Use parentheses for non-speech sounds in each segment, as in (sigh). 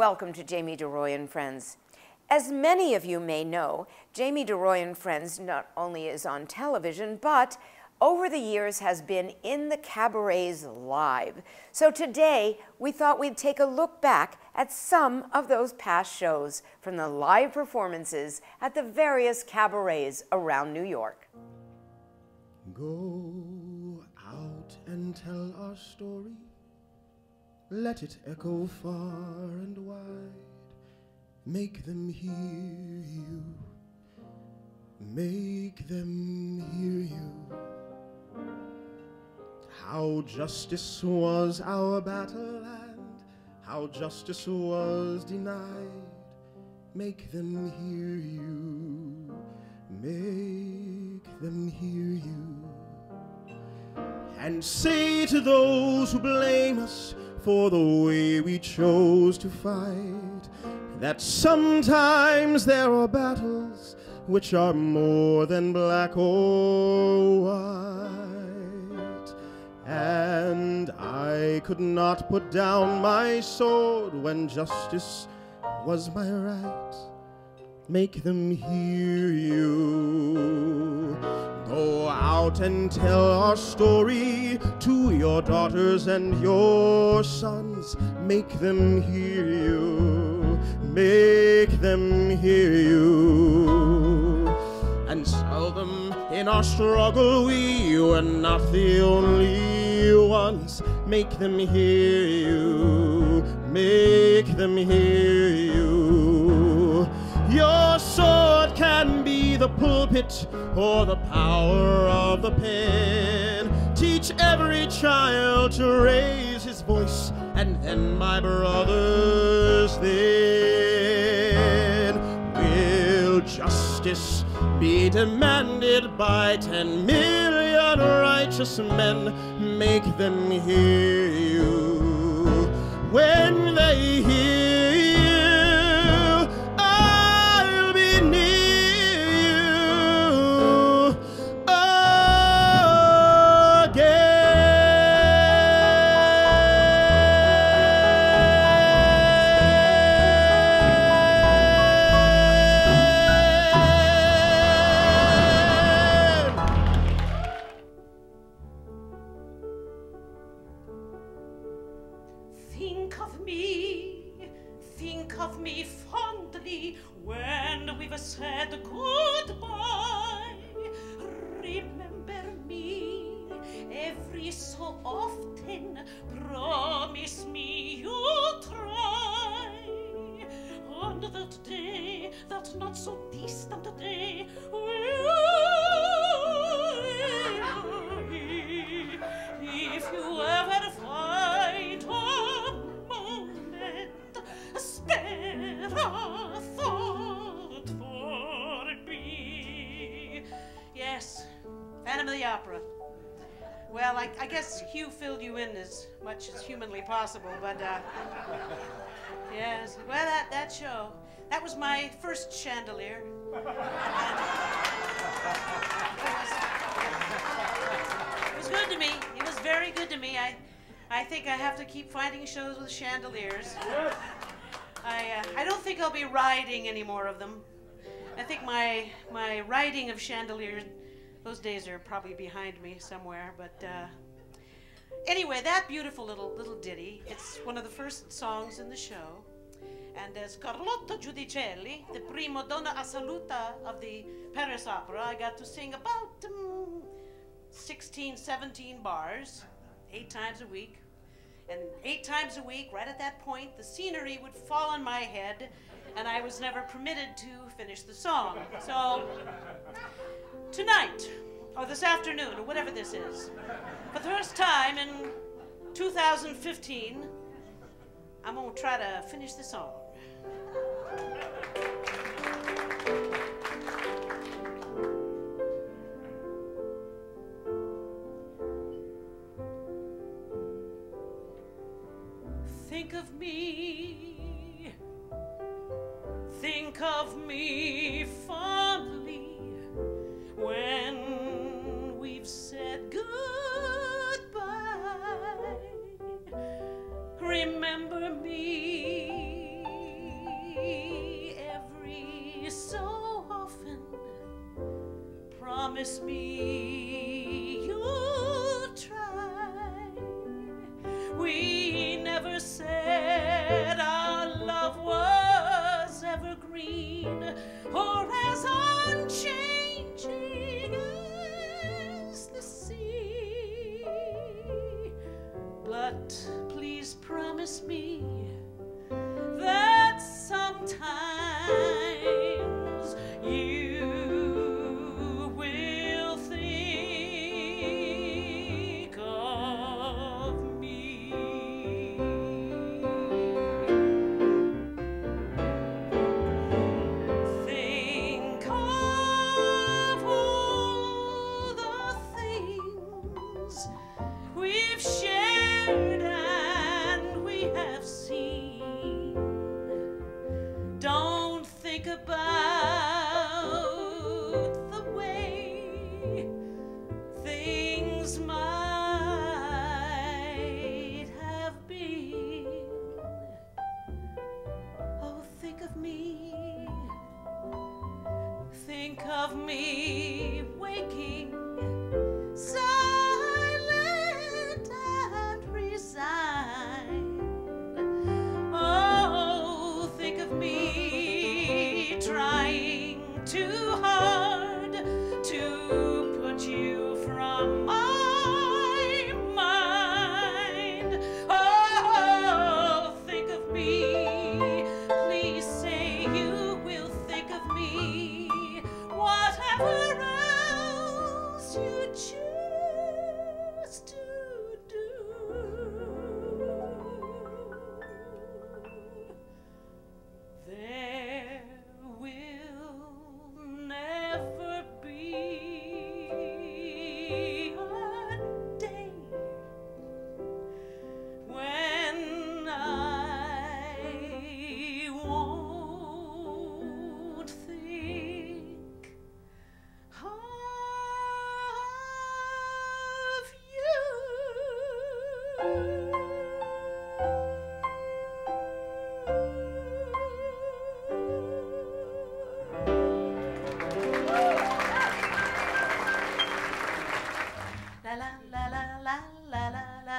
Welcome to Jamie deRoy and Friends. As many of you may know, Jamie deRoy and Friends not only is on television, but over the years has been in the cabarets live. So today, we thought we'd take a look back at some of those past shows from the live performances at the various cabarets around New York. Go out and tell our story let it echo far and wide. Make them hear you. Make them hear you. How justice was our battle and how justice was denied. Make them hear you. Make them hear you. And say to those who blame us, for the way we chose to fight. That sometimes there are battles which are more than black or white. And I could not put down my sword when justice was my right. Make them hear you. Go out and tell our story to your daughters and your sons. Make them hear you. Make them hear you. And tell them in our struggle we were not the only ones. Make them hear you. Make them hear you. Your sword can be the pulpit or the power of the pen. Teach every child to raise his voice, and then, my brothers, then will justice be demanded by ten million righteous men. Make them hear you when they hear filled you in as much as humanly possible, but uh, yes. Well, that that show, that was my first chandelier. It was good to me. It was very good to me. I, I think I have to keep finding shows with chandeliers. I, uh, I don't think I'll be riding any more of them. I think my my riding of chandeliers, those days are probably behind me somewhere. But uh, anyway, that beautiful little little ditty. It's one of the first songs in the show. And as Carlotta Giudicelli, the prima donna assoluta of the Paris Opera, I got to sing about um, 16, 17 bars, eight times a week. And eight times a week, right at that point, the scenery would fall on my head, and I was never permitted to finish the song. So, tonight, or this afternoon, or whatever this is, for the first time in 2015, I'm gonna try to finish this song.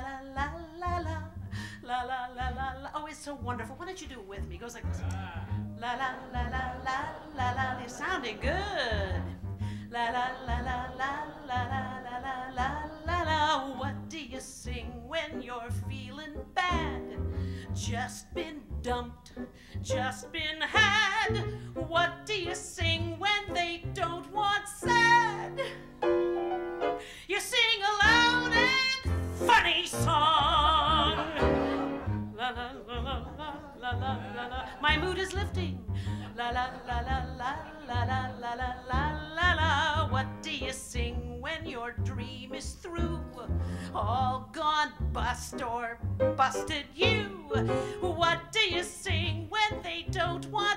La la la la la la la la la. Oh, it's so wonderful. Why don't you do it with me? It goes like this. La la la la la la la. You're sounding good. La la la la la la la la la la la la. What do you sing when you're feeling bad? Just been dumped, just been had. What do you sing when they don't want sad? Funny song. La la la la la la la. My mood is lifting. La la la la la la la la la la la. What do you sing when your dream is through? All gone bust or busted you. What do you sing when they don't want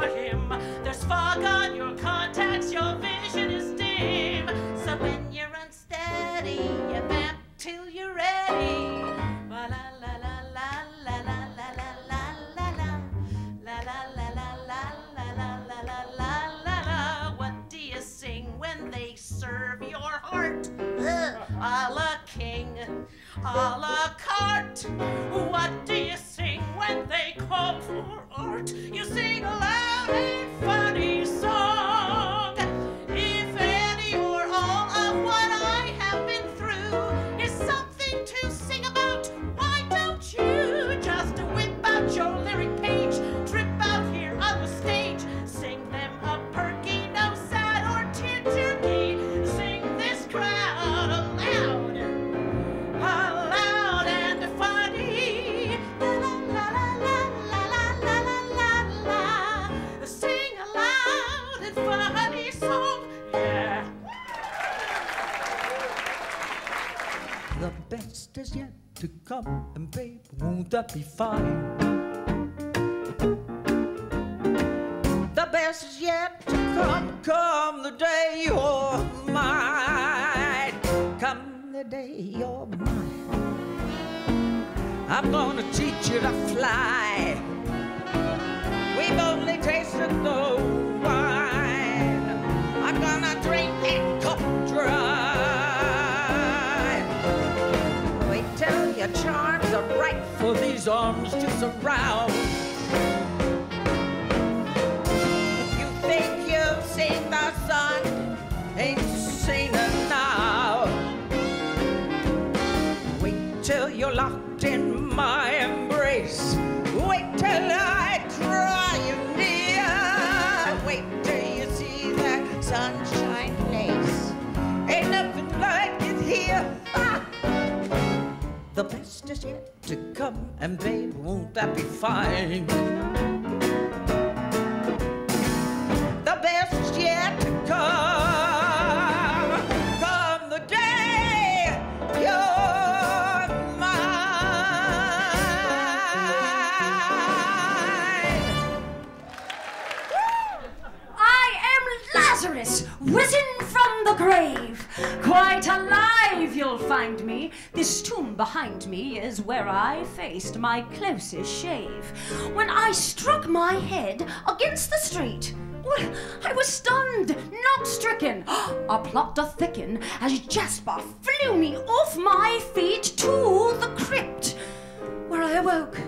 a hymn. There's fog on your contacts, your vision is dim. So when you're unsteady, you vamp till you're ready. La la la la la la la la la la la la. La la la la la la la la. What do you sing when they serve your heart? A la king, a la carte. What do be fine? Right for these arms to surround. You think you've seen the sun, ain't seen it now. Wait till you're locked in my embrace. Wait till I draw you near. Wait till you see that sunshine place. Ain't nothing like it here. Ah! The best is yet to come, and babe, won't that be fine? The best is yet to come. Come the day you're mine. I am Lazarus, risen the grave. Quite alive, you'll find me. This tomb behind me is where I faced my closest shave. When I struck my head against the street, well, I was stunned, not stricken. (gasps) A plot to thicken as Jasper flew me off my feet to the crypt where I awoke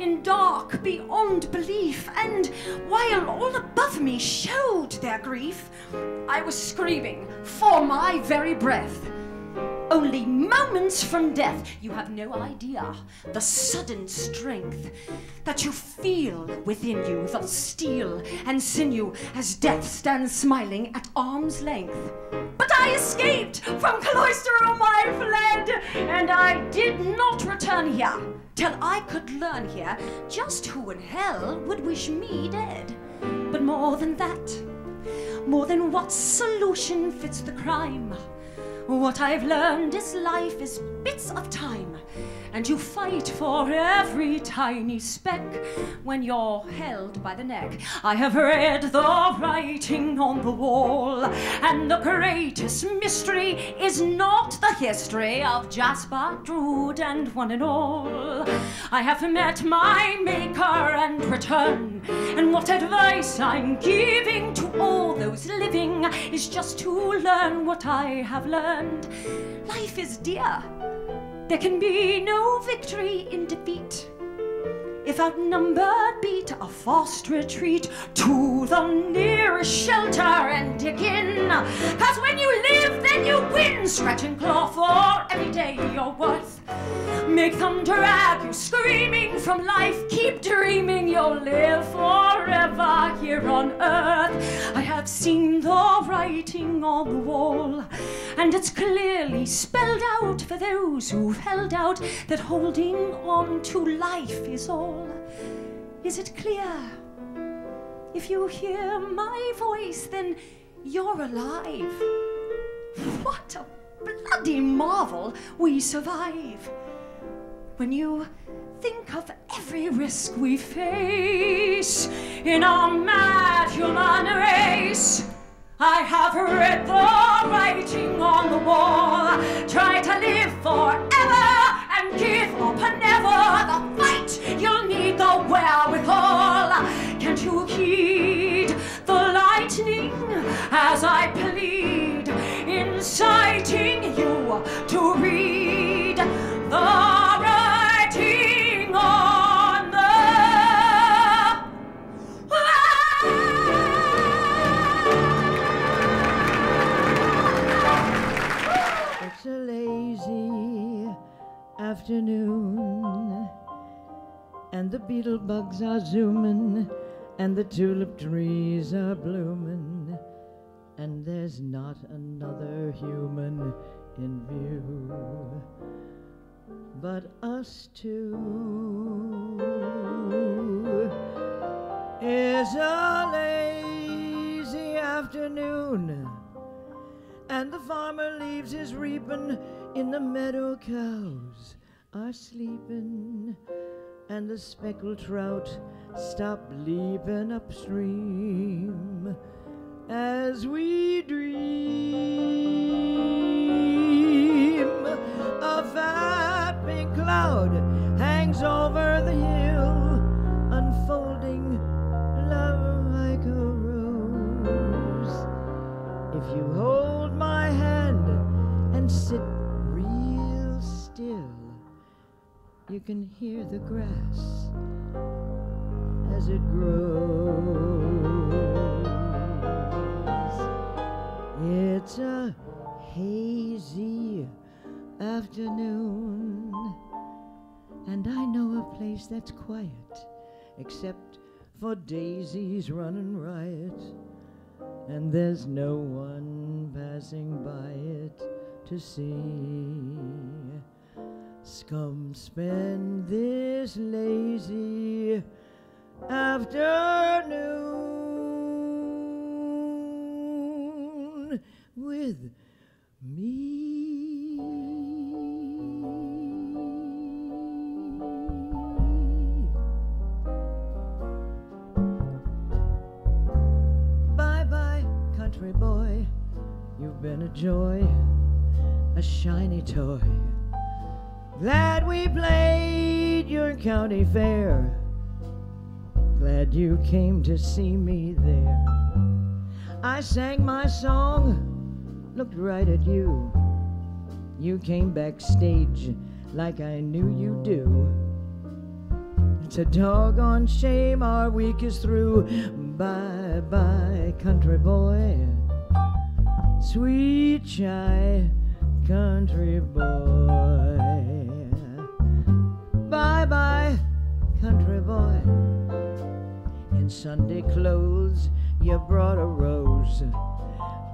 in dark beyond belief, and while all above me showed their grief, I was screaming for my very breath. Only moments from death, you have no idea the sudden strength that you feel within you, the steel and sinew as death stands smiling at arm's length. But I escaped from Cloisterham, I fled, here till I could learn here just who in hell would wish me dead. But more than that, more than what solution fits the crime. What I've learned is life is bits of time, and you fight for every tiny speck when you're held by the neck. I have read the writing on the wall, and the greatest mystery is not the history of Jasper, Drood, and one and all. I have met my maker and return, and what advice I'm giving to all those living is just to learn what I have learned. Life is dear. There can be no victory in defeat. If outnumbered, beat a forced retreat to the nearest shelter and dig in. Cause when you live, then you win. Scratch and claw for every day you're worth. Make them drag you screaming from life. Keep dreaming you'll live forever here on earth. I have seen the writing on the wall, and it's clearly spelled out for those who've held out that holding on to life is all. Is it clear? If you hear my voice, then you're alive. What a bloody marvel we survive. When you think of every risk we face in our mad human race, I have read the beetle bugs are zooming, and the tulip trees are blooming, and there's not another human in view but us two. It's a lazy afternoon and the farmer leaves his reaping in the meadow cows are sleeping, and the speckled trout stop leaping upstream as we dream. A fat pink cloud hangs over the hill, unfolding love like a rose. If you hold my hand and sit you can hear the grass as it grows. It's a hazy afternoon, and I know a place that's quiet, except for daisies running riot, and there's no one passing by it to see. Scum spend this lazy afternoon with me. Bye bye, country boy. You've been a joy, a shiny toy. Glad we played your county fair. Glad you came to see me there. I sang my song, looked right at you. You came backstage like I knew you do. It's a doggone shame our week is through. Bye bye, country boy. Sweet shy country boy. Bye bye, country boy. In Sunday clothes, you brought a rose.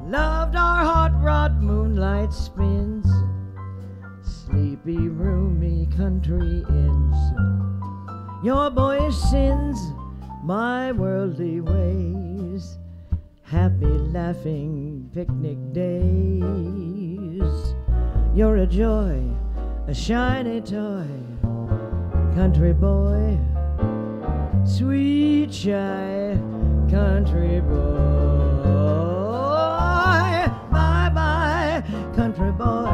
Loved our hot rod moonlight spins. Sleepy, roomy country inns. Your boyish sins, my worldly ways. Happy, laughing picnic days. You're a joy, a shiny toy, country boy, sweet shy country boy. Bye bye, country boy.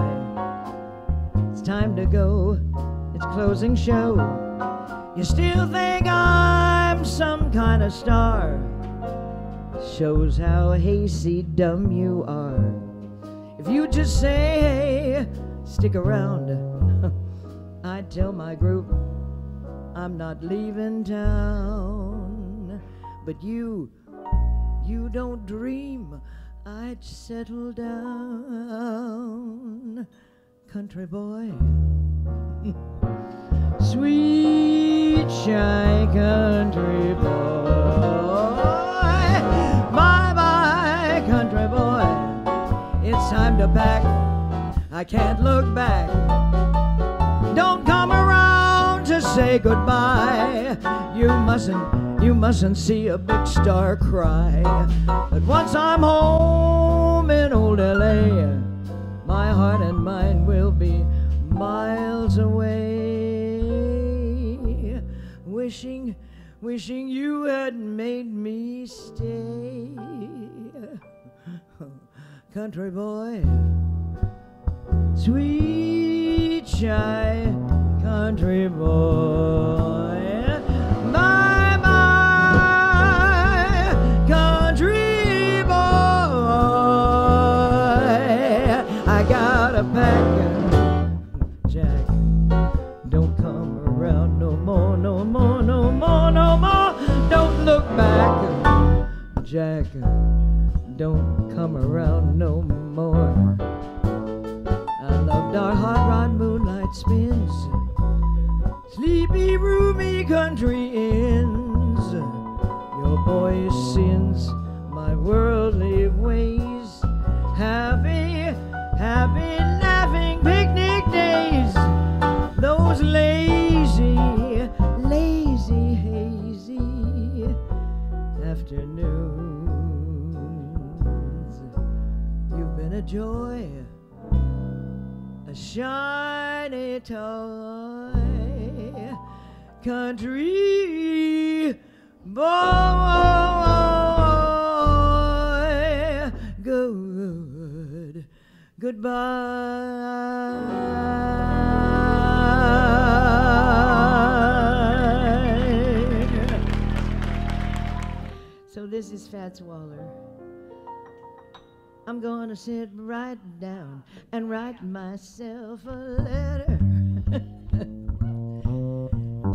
It's time to go, it's closing show. You still think I'm some kind of star? Shows how hasty dumb you are. If you just say, hey, stick around, (laughs) I'd tell my group I'm not leaving town. But you, you don't dream I'd settle down, country boy. (laughs) Sweet shy country boy. Bye bye, country boy. It's time to pack. I can't look back. Say goodbye. You mustn't, you mustn't see a big star cry. But once I'm home in old LA, my heart and mind will be miles away. Wishing, wishing you had made me stay. Country boy, sweet shy country boy. Bye bye, country boy. I got a pack, Jack. Don't come around no more, no more, no more, no more. Don't look back, Jack. Don't come around no more. A joy, a shiny toy, country boy. Good, goodbye. So this is Fats Waller. I'm gonna sit right down and write myself a letter (laughs)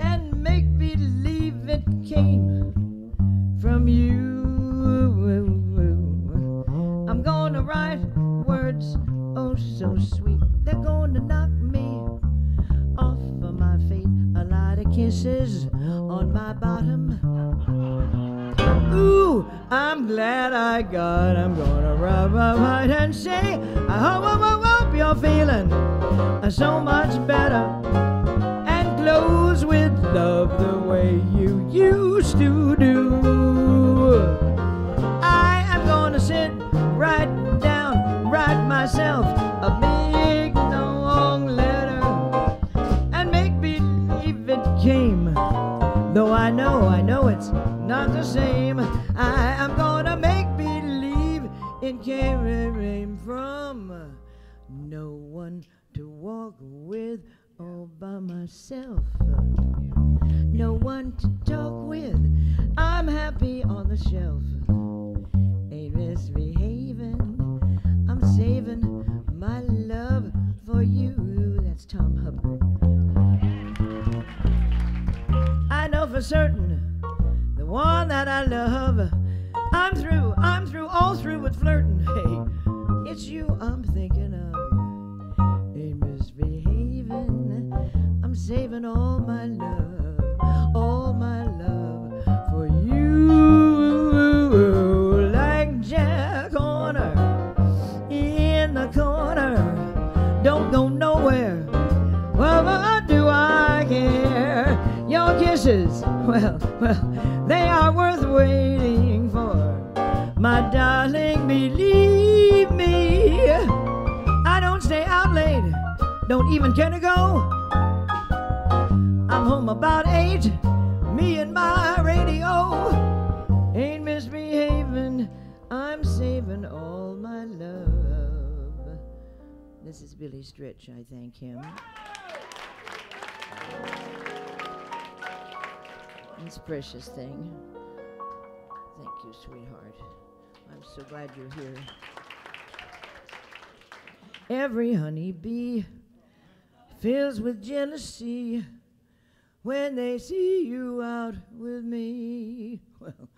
and make believe it came from you. I'm gonna write words oh so sweet. They're gonna knock me off of my feet. A lot of kisses on my bottom. Ooh, I'm glad I got. I'm gonna rub my right and say, I hope, I hope, hope you're feeling so much better and close with love the way you used to do. I am gonna sit right down, write myself came from no one to walk with all by myself. No one to talk with. I'm happy on the shelf. Ain't misbehaving. I'm saving my love for you. That's Tom Hubbard. I know for certain the one that I love. I'm through, I'm through, all through with flirting. Hey, it's you I'm thinking Darling, believe me, I don't stay out late, don't even care to go. I'm home about eight, me and my radio ain't misbehaving. I'm saving all my love. This is Billy Stritch, I thank him. This precious thing. Thank you, sweetheart. I'm so glad you're here. Every honeybee fills with jealousy when they see you out with me. Well,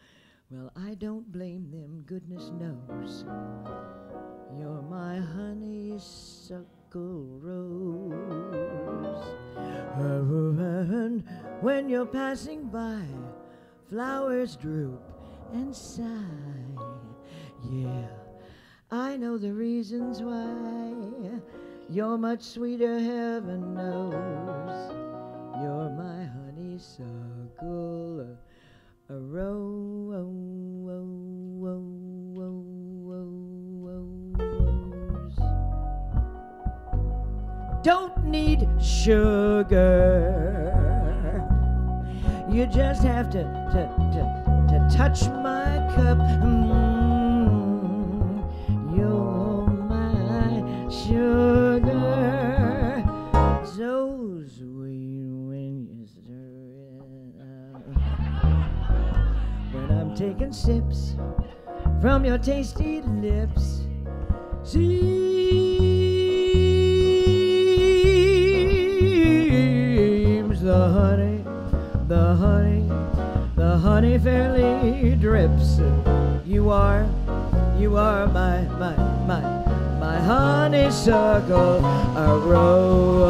well, I don't blame them, goodness knows. You're my honeysuckle rose. And when you're passing by, flowers droop and sigh. Yeah, I know the reasons why. You're much sweeter, heaven knows. You're my honeysuckle rose. Don't need sugar. You just have to to to, to touch my cup. Mm, sugar, so sweet when you stir it up. When I'm taking sips from your tasty lips, seems the honey, the honey, the honey fairly drips. You are, you are my, my, my, my honeysuckle, a rose.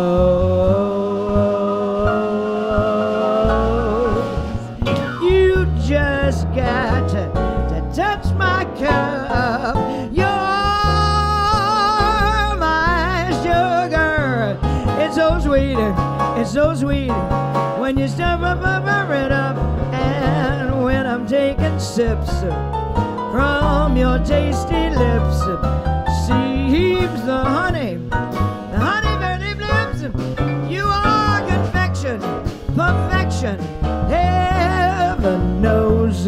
You just got to, to touch my cup. You're my sugar. It's so sweet, it's so sweet when you stir up, up, up it up, and when I'm taking sips from your tasty lips, the honey. The honeybee blooms. You are confection, perfection. Heaven knows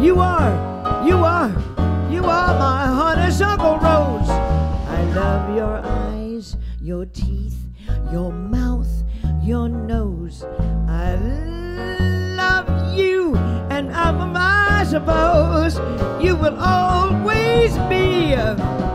you are, you are, you are my honeysuckle rose. I love your eyes, your teeth, your mouth, your nose. I love you, and I'm I suppose you will always be.